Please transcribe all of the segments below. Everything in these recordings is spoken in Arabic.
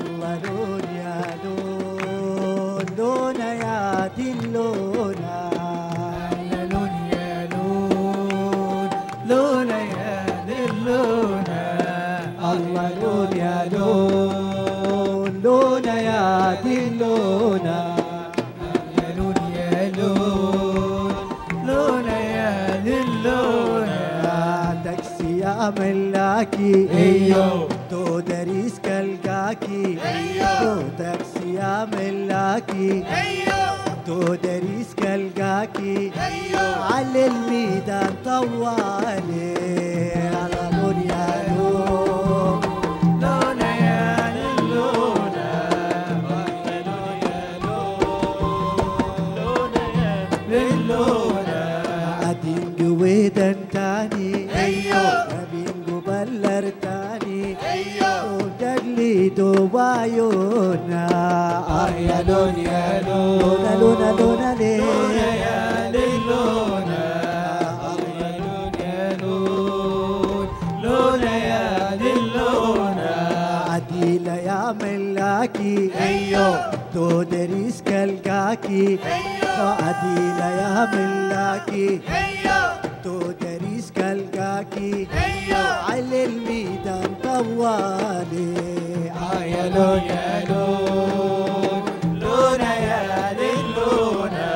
الله لون يا لون لون يا دين لونا لون يا لون لون يا دين الله لون يا لون لون يا دين لونا من ملاكي ايو تو دريس كالكاكي أيوه. تو تاكسي يا ملاكي أيوه تو دريس كالكاكي أيوه على الميدان طوالي على لون يا لون لون دوايونا آه يا لون لونا ليه لونا يا للونا يا لون يا لون لونا يا للونا عديلة يا ملاكي أيوه. تو دريس كالكاكي أيوه. عديلة يا ملاكي أيوه تو دريس كالكاكي أيوه. على الميدان طوالي يا لون يا لون لونا. يا للونا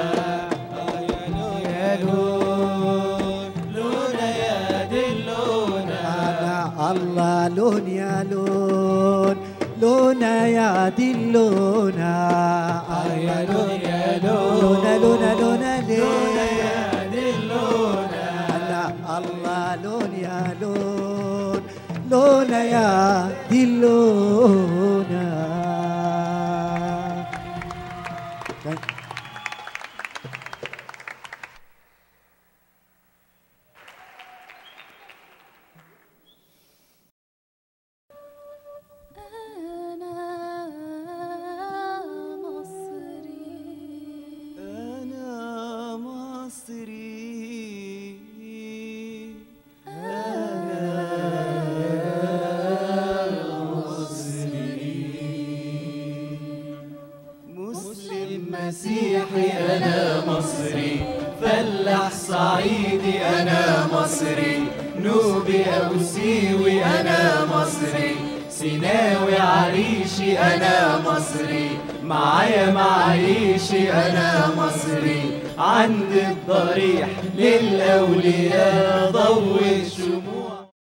يا لون يا لون لونا. يا للونا أنا الله لون يا لون لونا يا دلونا يا لون يا لون لونا يا للونا أنا الله لون يا لون لونا يا دلونا أنا مسيحي أنا مصري. فلاح صعيدي أنا مصري. نوبي أو سيوي أنا مصري. سيناوي عريشي أنا مصري. معايا معيشي أنا مصري. عند الضريح للأولياء ضوي الشموع.